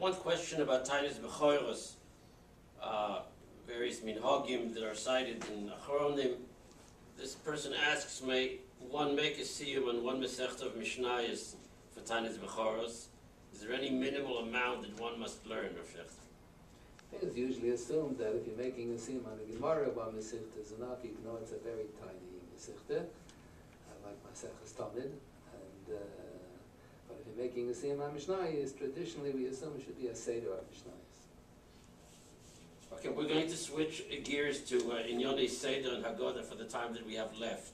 one question about Tainis Bechoros, uh, various minhagim that are cited in Achronim. This person asks, may one make a siyum on one Masechta of Mishnayos for Tainis Bechoros? Is there any minimal amount that one must learn, Rav it's usually assumed that if you're making a siyum on a Gemara, one Masechta is enough, even though it's a very tiny Masechta, uh, like Maseches Tamid, and, uh, making a siyum on Mishnayos, traditionally we assume it should be a Seder of Mishnayos. Okay, we're going to switch gears to uh, Inyanei Seder and Haggadah for the time that we have left.